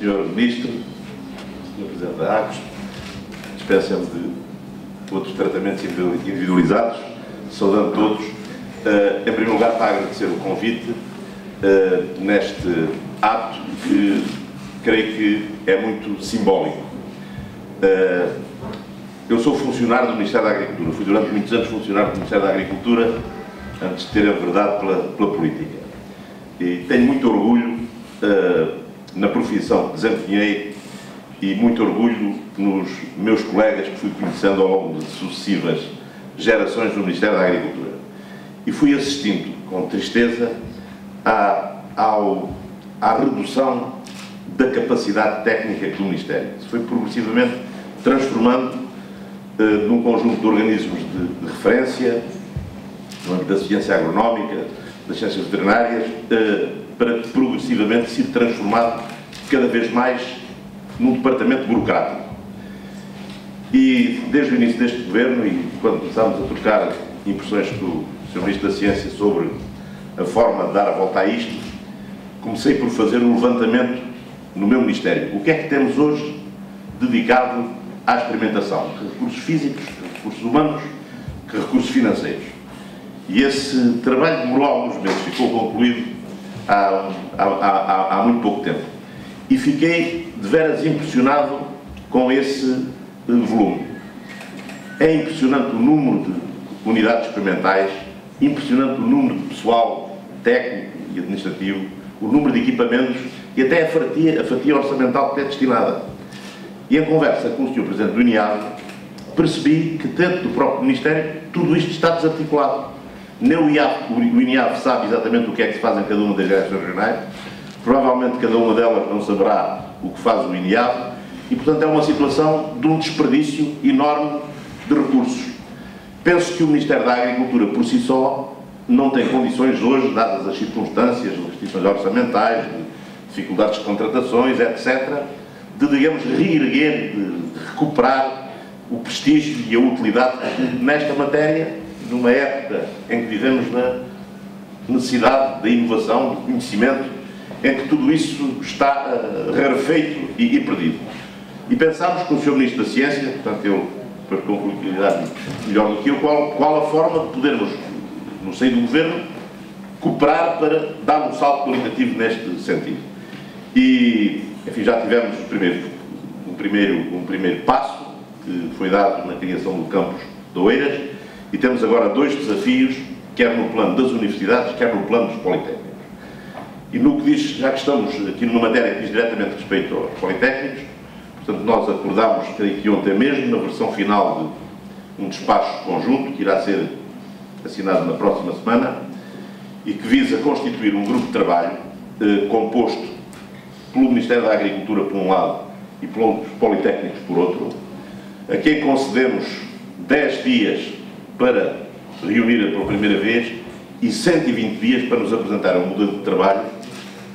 Sr. Ministro, Sr. Presidente da AGOS, dispensam de outros tratamentos individualizados, saudando todos. Uh, em primeiro lugar, para agradecer o convite uh, neste ato que creio que é muito simbólico. Uh, eu sou funcionário do Ministério da Agricultura, fui durante muitos anos funcionário do Ministério da Agricultura, antes de ter a verdade pela, pela política. E tenho muito orgulho na profissão que desempenhei e muito orgulho nos meus colegas que fui conhecendo ao longo de sucessivas gerações do Ministério da Agricultura. E fui assistindo com tristeza à, ao, à redução da capacidade técnica do Ministério. Se foi progressivamente transformando uh, num conjunto de organismos de, de referência, da ciência agronómica, das ciências veterinárias, uh, para progressivamente ser transformado cada vez mais num departamento burocrático. E desde o início deste governo, e quando começámos a trocar impressões com o Sr. Ministro da Ciência sobre a forma de dar a volta a isto, comecei por fazer um levantamento no meu Ministério. O que é que temos hoje dedicado à experimentação? Que recursos físicos, que recursos humanos, que recursos financeiros? E esse trabalho demorou alguns meses, ficou concluído há, há, há, há muito pouco tempo e fiquei de veras impressionado com esse eh, volume. É impressionante o número de unidades experimentais, impressionante o número de pessoal técnico e administrativo, o número de equipamentos e até a fatia, a fatia orçamental que é destinada. E em conversa com o Sr. Presidente do INIAV, percebi que dentro do próprio Ministério tudo isto está desarticulado. Nem o, IAV, o sabe exatamente o que é que se faz em cada uma das direções regionais, Provavelmente cada uma delas não saberá o que faz o INIAB e, portanto, é uma situação de um desperdício enorme de recursos. Penso que o Ministério da Agricultura, por si só, não tem condições hoje, dadas as circunstâncias, as restrições orçamentais, de dificuldades de contratações, etc., de, digamos, reerguer, de recuperar o prestígio e a utilidade nesta matéria, numa época em que vivemos na necessidade da inovação, do conhecimento, em que tudo isso está uh, rarefeito e, e, perdido. E pensámos com o Sr. Ministro da Ciência, portanto eu, para concluir melhor do que eu, qual, qual a forma de podermos, no seio do Governo, cooperar para dar um salto qualitativo neste sentido. E, enfim, já tivemos primeiro, um, primeiro, um primeiro passo, que foi dado na criação do campus de Oeiras, e temos agora dois desafios, quer no plano das universidades, quer no plano dos politécnicos. E no que diz, já que estamos aqui numa matéria que diz diretamente respeito aos Politécnicos, portanto, nós acordámos, creio que ontem mesmo, na versão final de um despacho conjunto, que irá ser assinado na próxima semana, e que visa constituir um grupo de trabalho eh, composto pelo Ministério da Agricultura, por um lado, e pelos Politécnicos, por outro, a quem concedemos 10 dias para reunir pela primeira vez e 120 dias para nos apresentar um modelo de trabalho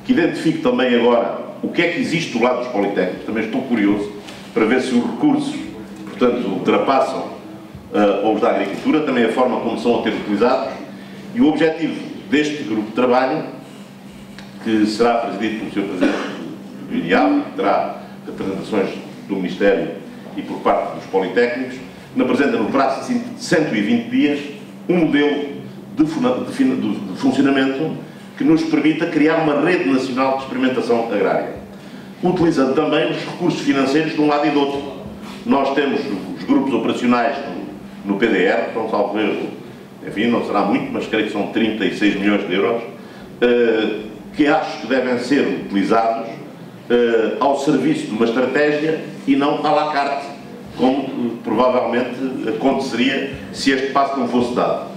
que identifique também agora o que é que existe do lado dos Politécnicos, também estou curioso para ver se os recursos, portanto, ultrapassam uh, os da agricultura, também a forma como são a ter utilizados, e o objetivo deste grupo de trabalho, que será presidido pelo Sr. Presidente do INIAB, que terá representações do Ministério e por parte dos Politécnicos, apresenta no prazo de 120 dias um modelo de, de, de funcionamento que nos permita criar uma rede nacional de experimentação agrária, utilizando também os recursos financeiros de um lado e do outro. Nós temos os grupos operacionais no, no PDR, um salvo erro, enfim, não será muito, mas creio que são 36 milhões de euros, eh, que acho que devem ser utilizados eh, ao serviço de uma estratégia e não à la carte, como eh, provavelmente aconteceria se este passo não fosse dado.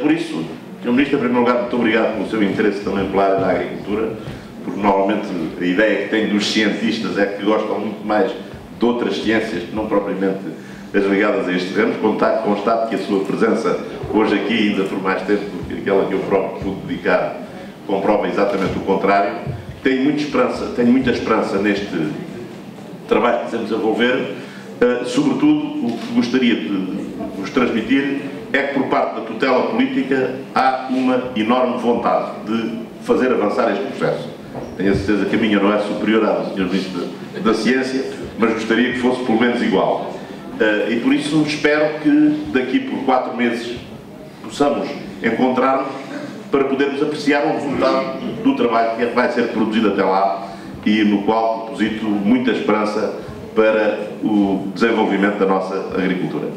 por isso, Sr. Ministro, em primeiro lugar, muito obrigado pelo seu interesse também pela área da agricultura, porque normalmente a ideia que tem dos cientistas é que gostam muito mais de outras ciências que não propriamente as ligadas a este ramo. Contato, constato que a sua presença hoje aqui, ainda por mais tempo do que aquela que eu próprio pude dedicar, comprova exatamente o contrário. Tenho muita esperança, tenho muita esperança neste trabalho que a desenvolver, uh, sobretudo o que gostaria de vos transmitir é que por parte da tutela política há uma enorme vontade de fazer avançar este processo. Tenho a certeza que a minha não é superior à do Sr. Ministro da Ciência, mas gostaria que fosse pelo menos igual. Uh, e por isso espero que daqui por quatro meses possamos encontrar-nos para podermos apreciar o resultado do trabalho que vai ser produzido até lá e no qual deposito muita esperança para o desenvolvimento da nossa agricultura.